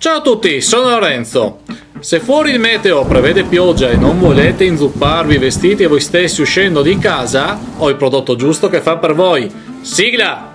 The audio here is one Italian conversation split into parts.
Ciao a tutti, sono Lorenzo. Se fuori il meteo prevede pioggia e non volete inzupparvi i vestiti voi stessi uscendo di casa, ho il prodotto giusto che fa per voi. Sigla!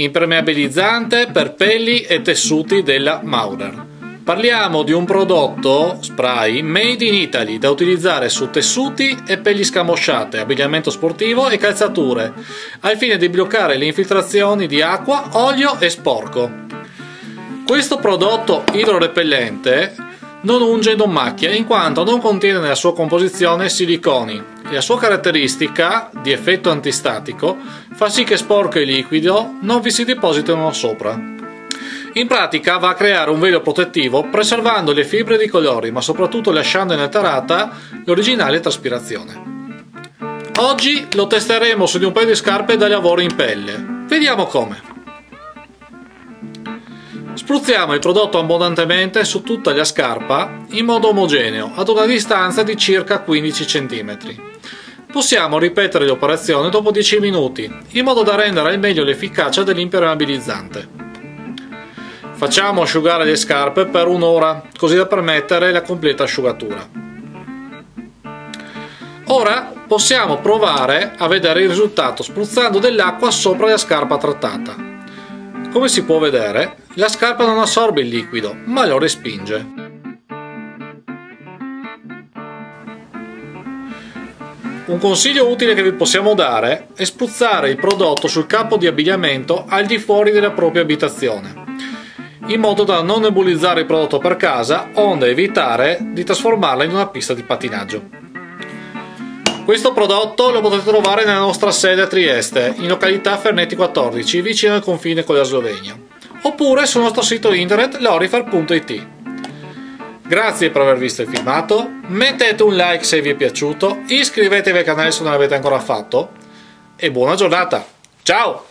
Impermeabilizzante per pelli e tessuti della Maurer. Parliamo di un prodotto spray made in Italy da utilizzare su tessuti e pelli scamosciate, abbigliamento sportivo e calzature, al fine di bloccare le infiltrazioni di acqua, olio e sporco. Questo prodotto idrorepellente non unge e non macchia in quanto non contiene nella sua composizione siliconi, la sua caratteristica di effetto antistatico fa sì che sporco e liquido non vi si depositino sopra. In pratica va a creare un velo protettivo preservando le fibre di colori ma soprattutto lasciando inalterata l'originale traspirazione. Oggi lo testeremo su di un paio di scarpe da lavoro in pelle. Vediamo come. Spruzziamo il prodotto abbondantemente su tutta la scarpa in modo omogeneo ad una distanza di circa 15 cm. Possiamo ripetere l'operazione dopo 10 minuti, in modo da rendere al meglio l'efficacia dell'impermeabilizzante. Facciamo asciugare le scarpe per un'ora, così da permettere la completa asciugatura. Ora possiamo provare a vedere il risultato spruzzando dell'acqua sopra la scarpa trattata. Come si può vedere, la scarpa non assorbe il liquido, ma lo respinge. Un consiglio utile che vi possiamo dare è spruzzare il prodotto sul capo di abbigliamento al di fuori della propria abitazione, in modo da non nebulizzare il prodotto per casa, onde evitare di trasformarla in una pista di pattinaggio. Questo prodotto lo potete trovare nella nostra sede a Trieste, in località Fernetti 14, vicino al confine con la Slovenia, oppure sul nostro sito internet lorifar.it. Grazie per aver visto il filmato, mettete un like se vi è piaciuto, iscrivetevi al canale se non l'avete ancora fatto e buona giornata. Ciao!